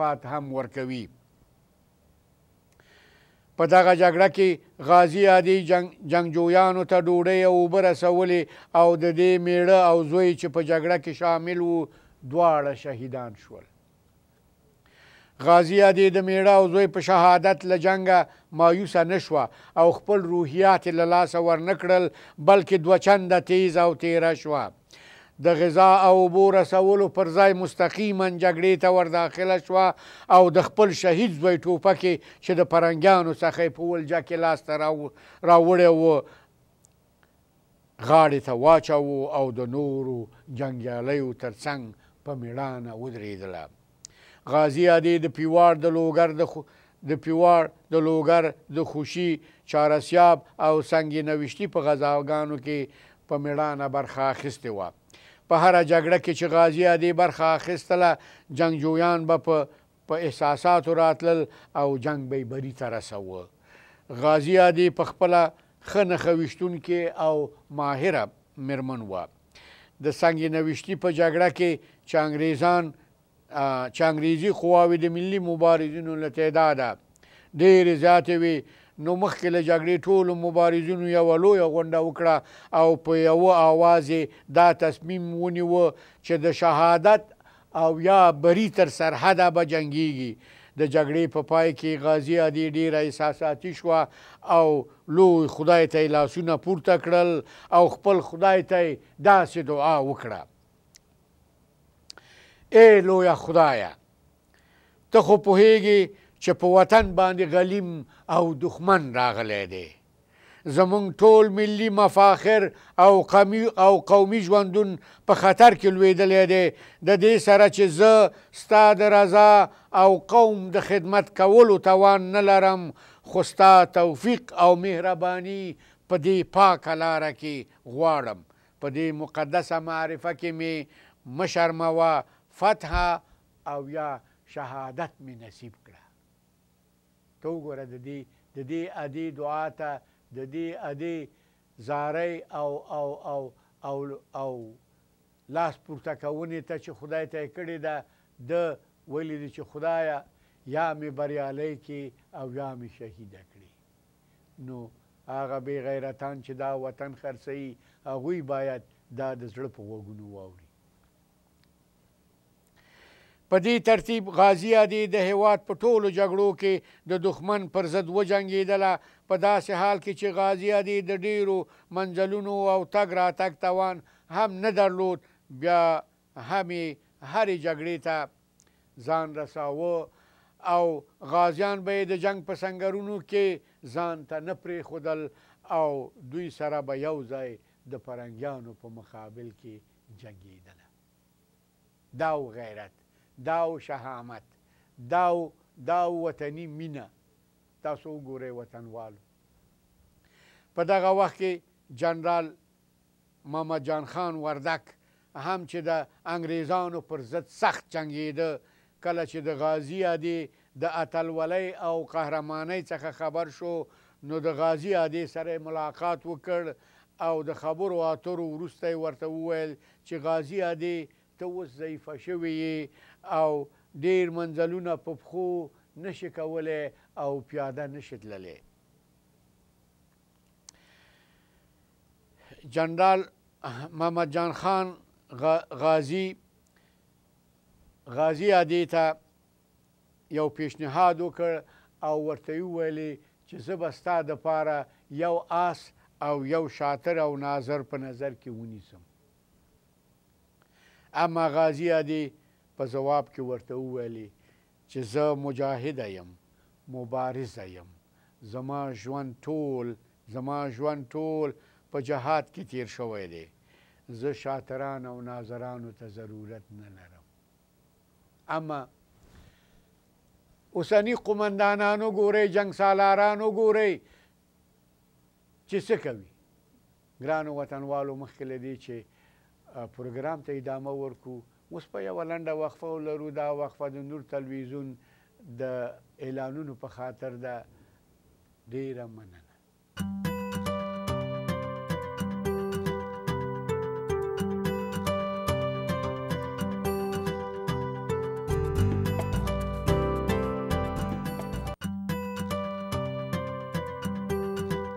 مکافات هم ورکوي. په دغه جګړه کې غازي عادي جنګ جنګجویانو ته ډوډۍ او اوبه رسولې او د دې مېړه او زوی چې په جګړه کې شامل وو دواړه شهیدان شول. غازي عادي د مېړه او زوی په شهادت له جنګه مایوسه نه شوه او خپل روحیات یې له لاسه ورنه کړل بلکې دوه چنده تېزه او تېره شوه. د غذا او اوبو رسولو پر ځای مستقیما جګړې ته ور داخله شوه او د خپل شهید زوی ټوپک یې چې د پرنګیانو څخه یې په ولجه کې لاس ته راوړی و غاړې ته واچاوه او د نورو جنګیالیو تر څنګ په میړانه ودریدله. غازي ادې د پيواړ د لوګر د د پيواړ د لوګر د خوشي، چارسياب او سنګ نوشتي په غزاګانو کې په مېړانه برخه اخيستې وه. په هره جګړه کې چې غازي ادې برخه اخيستله، جنګجويان به په په احساساتو راتلل او جنګ به يې بري ته رسوه. غازي ادې په خپله ښه نښه ويشتونکې او ماهره مېرمن وه. د سنګ نوشتي په جګړه کې چې انګریزان چې انګریزي قواوې د ملي مبارزینو له تعداده ډېرې زیاتې وې نو مخکې له جګړې ټولو مبارزینو یوه لویه غونډه وکړه او په یوه اواز یې دا تصمیم ونیوه چې د شهادت او یا بري تر سرحده به جنګیږي. د جګړې په پای کې غازي ادې ډیره احساساتي شوه او لوی خدای ته یې لاسونه پورته کړل او خپل خدای ته یې داسې دعا وکړه، ای لویه خدایه! ته خو پوهیږې چې په وطن باندې غلیم او دښمن راغلی دی. زمونږ ټول ملي مفاخر او قمي او قومي ژوندون په خطر کې لوېدلی دی، د دې سره چې زه ستا د رضا او قوم د خدمت کولو توان نه لرم، خو ستا توفیق او مهرباني په دې پاکه لاره کې غواړم، په دې مقدسه معرفه کې مې مه شرموه، فتحه او یا شهادت مې نصیب کړه. ته وګوره ددی ددی ادی دعا ته ددی ادی زاری او او او او او لاس پورته کونی ته چی خدای ته یی کړی ده ده ویلی دی چی خدایه یا می بریالی کړی او یا می شهید کړی نو هغه بی غیرتان چی دا وطن خرڅوی هغوی باید دا د زړه په غوږونو واوری. په دې ترتیب غازي ادې د هېواد په ټولو جګړو کې د دښمن پر ضد وجنګېدله، په داسې حال کې چې غازي ادې د ډېرو منزلونو او تګ راتګ توان هم نه درلود، بیا هم یې هرې جګړې ته ځان رساوه او غازیان به یې د جنګ په سنګرونو کې ځان ته نه پرېښودل او دوی سره به یو ځای د پرنګیانو په مقابل کې جنګېدله داو غیرت داو شهامت داو داو وطني مینه تاسو وګورئ وطنوالو په دغه وخت کې جنرال محمد جان خان وردک هم چې د انګریزانو پر ضد سخت جنګېده کله چې د غازي ادې د اتلولۍ او قهرمانۍ څخه خبر شو نو د غازي ادې سره یې ملاقات وکړ او د خبرو اترو وروسته یې ورته وویل چې غازي ادې ته اوس ضعیفه شوې یې او ډیر منزلونه په پښو نه شې کولی او پیاده نه شې تللی. جنرال محمد جان خان غازي غازي ادې ته یو پیشنهاد وکړ او ورته یې وویل چې زه به ستا دپاره یو آس او یو شاتر او ناظر په نظر کې ونیسم. اما غازي ادې په ځواب کې ورته وویل چې زه مجاهده یم مبارزه یم زما ژوند ټول زما ژوند ټول په جهاد کې تیر شوی دی زه شاتران او ناظرانو ته ضرورت نه لرم اما اوسني قومندانان وګورئ جنګ سالاران وګورئ چې څه کوي ګرانو وطنوالو مخکې له دې چې پروګرام ته ادامه ورکړو اوس به یوه لنډه وقفه ولرو دا وقفه د نور تلویزیون د اعلانونو په خاطر ده ډیره مننه.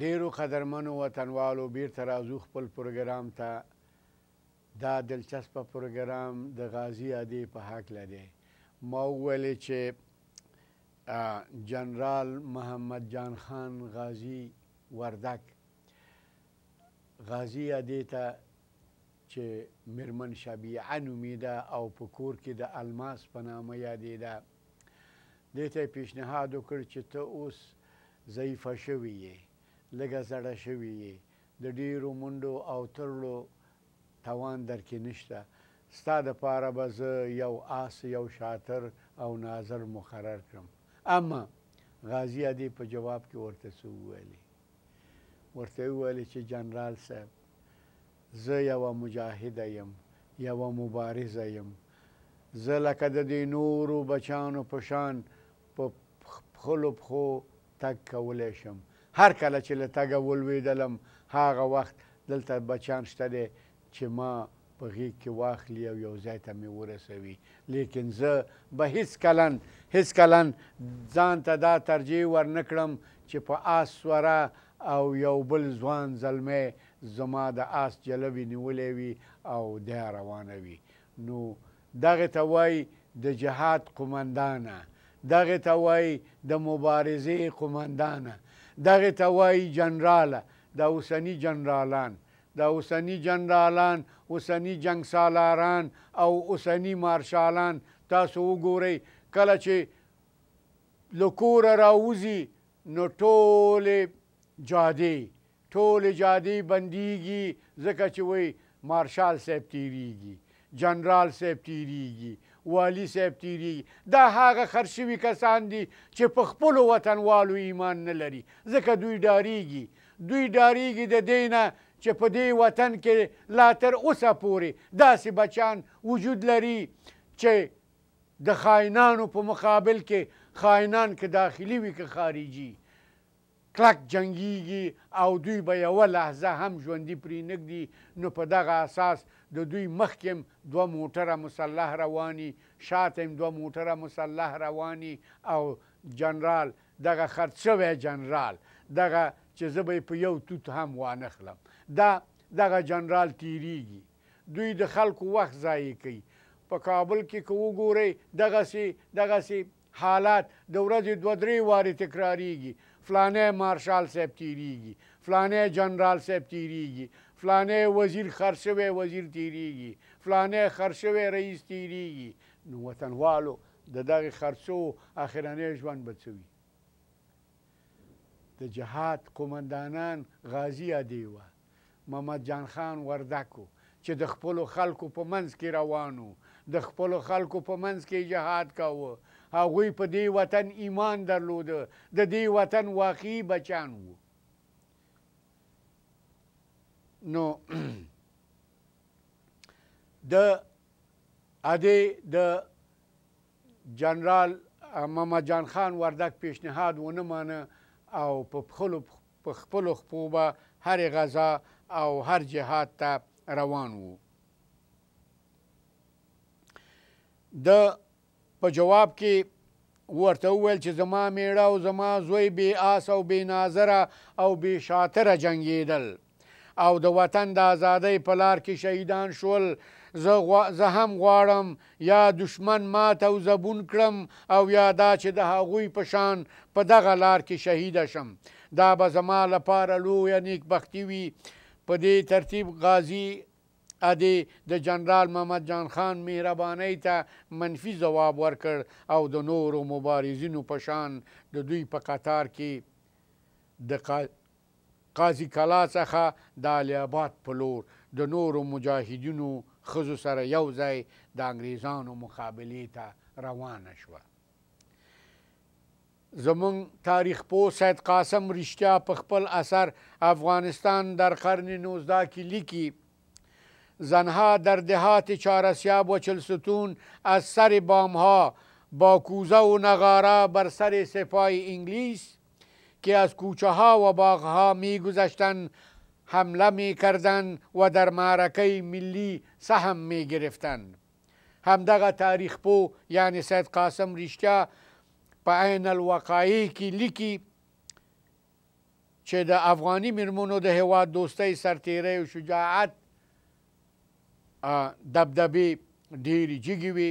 ډیرو قدرمنو وطنوالو بیرته راځو خپل پروګرام ته دا دلچسپه پروګرام د غازی ادې په هکله دی ما وویل چې جنرال محمد جان خان غازی وردک غازي یا دې ته چې مېرمن شبیعه نومېده او په کور کې د الماس په نامه یادېده، دې ته یې پېشنهاد وکړ چې ته اوس ضعیفه شوې یې، لږه زړه شوې یې، د ډېرو منډو او ترړو توان در کې نشته، ستا دپاره به زه یو آس، یو شاتر او ناظر مقرر کړم. اما غازي یا دې په جواب کې ورته څه وویل؟ ورته یې وویل چې جنرال صاحب زه یوه مجاهده یم، یوه مبارزه یم، زه لکه د دې نورو بچیانو په شان په خپلو پښو تګ کولی شم، هر کله چې له تګه ولوېدلم هغه وخت دلته بچیان شته دی چې ما په غیږ کې واخلي او یو ځای ته مې ورسوي لیکن زه به هیڅکله هیڅکله ځان ته دا ترجیح ورنکړم چې په آس سوره او یو بل ځوان زلمی زما د آس جلبی نیولی وي او دی روانه وي نو دغې ته وایي د جهاد قومندانه دغې ته وایي د مبارزې قومندانه دغې ته وایي جنراله دا اوسني جنرالان دا اوسني جنرالان، اوسني جنګ سالاران او اوسني مارشالان تاسو وګورئ کله چې له کوره راوځي نو ټولې جادې، ټولې جادې بندېږي ځکه چې وایي مارشال صاحب تېرېږي. جنرال صاحب تیریږي والي صاحب تیریږي دا هغه خرڅ شوي کسان دي چې په خپلو وطنوالو ایمان نه لري ځکه دوی ډاریږي دوی ډاریږي د دې نه چې په دې وطن کې لا تر اوسه پورې داسې بچان وجود لري چې د خاینانو په مقابل کې خاینان که داخلي وي که خارجي کلک جنګیږي او دوی به یوه لحظه هم ژوندي پرې نه ږدي، نو په دغه اساس د دوی مخکې هم دوه موټره مسلح رواني، شاته هم دوه موټره مسلح رواني او جنرال، دغه خرڅ شوی جنرال، دغه چې زه به یې په یو توت هم وانه خلم، دا دغه جنرال تیریږي، دوی د خلکو وخت ضایع کوي، په کابل کې که وګورئ دغسې دغسې حالات د ورځې دوه درې وارې تکرارېږي، فلانی مارشال صاحب تېرېږي، فلانی جنرال صاحب تېرېږي، فلانی وزیر خر شوی وزیر تېرېږي، فلانی خر شوی رئیس تېرېږي، نو وطنوالو د دغه خر شوو اخرنی ژوند به څه وي؟ د جهاد قومندانان غازي ادې وه. محمد جان خان وردک و، چې د خپلو خلکو په منځ کې روان و، د خپلو خلکو په منځ کې یې جهاد کاوه، هغوی په دې وطن ایمان درلوده، د دې وطن واقعي بچیان وو. نو د ادې د جنرال محمد جان خان وردک پېشنهاد ونه مانه او په پخلو په خپلو خپو به هرې غزا او هر جهاد ته روان وو. ده په جواب کې ورته وویل چې زما مېړه او زما زوی بې آس او بې ناظره او بې شاتره جنګېدل او د وطن د آزادۍ په لار کې شهیدان شول، زه هم غواړم یا دښمن مات او زبون کړم او یا دا چې د هغوی په شان په دغه لار کې شهید شم، دا به زما لپاره لویه نیکبختي وي. په دې ترتیب غازي ادې د جنرال محمد جان خان مهربانۍ ته منفي ځواب ورکړ او د نورو مبارزینو په شان د دوی په قطار کې د قاضي کلا څخه د علي اباد په لور د نورو مجاهدينو ښځو سره يو ځای د انګريزانو مقابلې ته روانه شوه. زموږ تاريخ پوه سيد قاسم رشتيا په خپل اثر افغانستان در قرن نوزده کې ليکي، زنها در دهات چارسياب و چلستون از سر بامها با کوزه و نغاره بر سر سپاه انګليس، که از کوچهها و باغها میگذشتند حمله میکردند و در معرکه ملی سهم میگرفتند. همدغه تاریخ پوه یعنی سید قاسم رشتیا په عین الوقایع کی لیکی چه د افغانی میرمنو د هیواد دوستۍ، سرتیرۍ او شجاعت دبدبې ډیرې جګې وې.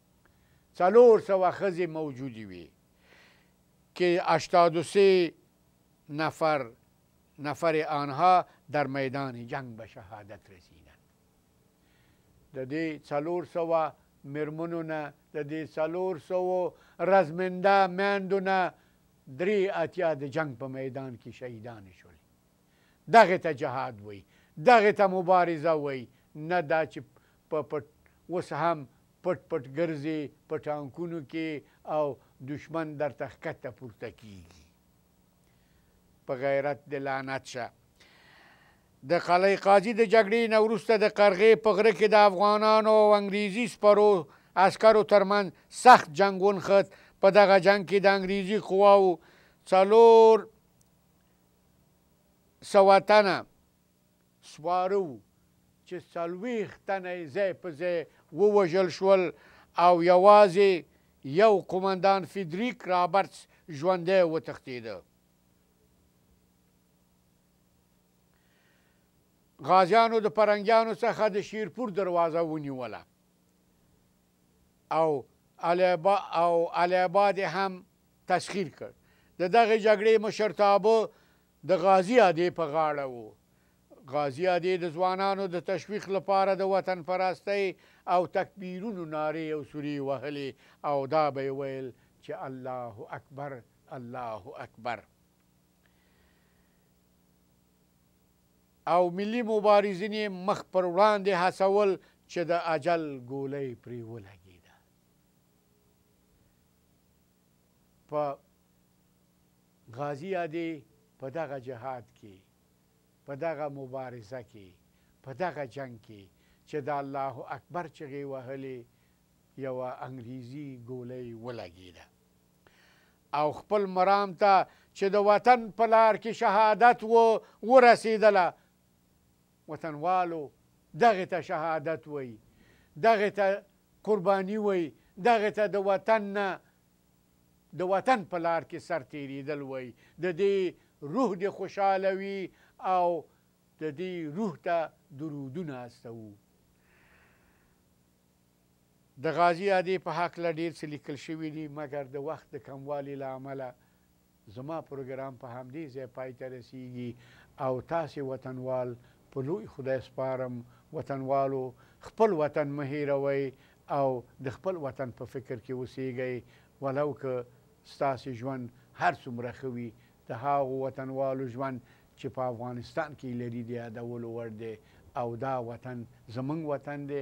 څلور سوه ښځې موجودې وې که هشتاد و سه نفر نفر آنها در میدان جنګ به شهادت رسیدند د دې څلور سوه میرمنو نه د دې څلور سوو رزمنده میندو نه درې اتیا د جنګ په میدان کې شهیدانې شولې. دغې ته جهاد وایي، دغې ته مبارزه وایي، نه دا چې په پټ اوس هم پټ پټ ګرځې په ټانکونو کې او دښمن درته ښکته پورته کېږي. په غیرت دې لعنت شه. د قلعه قاضي د جګړې نه وروسته د قرغې په غره کې د افغانانو او انګریزي سپرو عسکرو ترمنځ سخت جنګ ونښت، په دغه جنګ کې د انګریزي قواوو څلور. سوه تنه سپاره وو چې څلوېښت تنه یې ځای په ځای ووژل شول او یوازې یو قومندان فیدریک رابرتس ژوندی وتښتېده. غازیانو د پرنګیانو څخه د شیرپور دروازه ونیوله. او ال اباد یې هم تسخیر کړ. د دغې جګړې مشرتابه د غازي ادې په غاړه و. غازي ادې د ځوانانو د تشویق لپاره د وطن پرستۍ او تکبیرونو نارې او سورې وهلې او دا به یې ویل چې الله اکبر الله اکبر. او ملي مبارزين يې مخ پر وړاندې هڅول چې د اجل ګولۍ پرې ولګېده. په غازي ادې په دغه جهاد کې، په دغه مبارزه کې، په دغه جنګ کې چې د الله اکبر چغې وهلې، یوه انګریزي ګولۍ ولګیده او خپل مرام ته چې د وطن په لار کې شهادت و، ورسیدله. وطنوالو دغې ته شهادت وایي، دغې ته قرباني وایي، دغې ته د وطن نه د وطن په لار کې سر تیریدل وایي. د دې روح دې خوشاله وي او د دې روح ته درودونه استوو. د غازي ادې په هکله ډېر څه لیکل شوي دي، مګر د وخت د کموالي له امله زما پروګرام په همدې ځای پای ته رسېږي او تاسې وطنوال په لوی خدای سپارم، وطنوالو! خپل وطن مه هېروئ او د خپل وطن په فکر کې اوسېږئ، ولو که ستاسې ژوند هر څومره ښه وي، د هغو وطنوالو ژوند چې په افغانستان کې یې لري د یادولو وړ دی او دا وطن زموږ وطن دی،